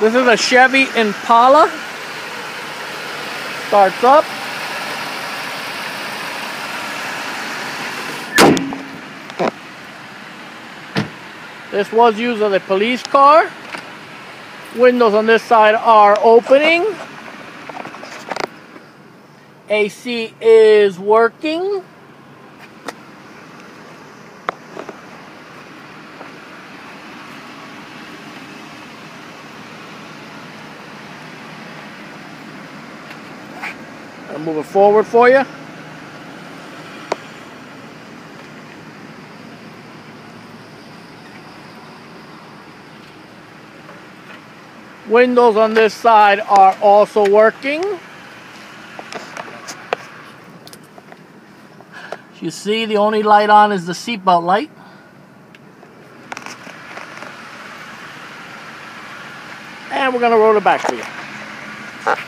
This is a Chevy Impala. Starts up. This was used as a police car. Windows on this side are opening. AC is working. I'll move it forward for you. Windows on this side are also working. You see the only light on is the seatbelt light. And we're going to roll it back for you.